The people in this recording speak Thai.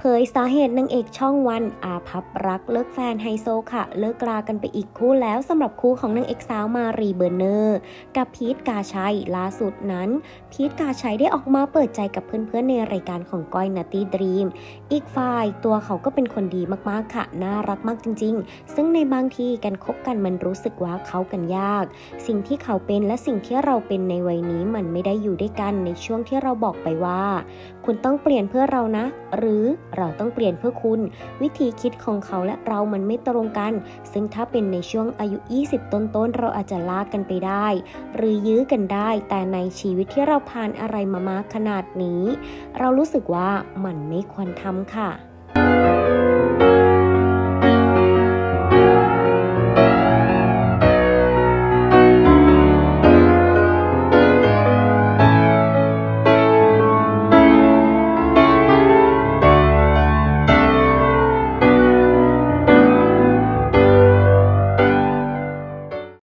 เผยสาเหตุนางเอกช่องวันอาภัพรักเลิกแฟนไฮโซค่ะ เลิกลากันไปอีกคู่แล้วสำหรับคู่ของนางเอกสาวมารีเบิร์นเนอร์ กับพีทกาชัยล่าสุดนั้น พีทกาชัยได้ออกมาเปิดใจกับเพื่อนๆในรายการของก้อยนัตตี้ดรีมอีกฝ่ายตัวเขาก็เป็นคนดีมากๆค่ะ น่ารักมากจริง ๆ ซึ่งในบางทีการคบกันมันรู้สึกว่าเข้ากันยาก สิ่งที่เขาเป็นและสิ่งที่เราเป็นในวัยนี้มันไม่ได้อยู่ด้วยกันในช่วงที่เราบอกไปว่า คุณต้องเปลี่ยนเพื่อเรานะ หรือเราต้องเปลี่ยนเพื่อคุณ วิธีคิดของเขาและเรามันไม่ตรงกัน ซึ่งถ้าเป็นในช่วงอายุ 20 ต้นๆ เราอาจจะลากกันไปได้ หรือยื้อกันได้ แต่ในชีวิตที่เราผ่านอะไรมามากขนาดนี้ เรารู้สึกว่ามันไม่ควรทำค่ะ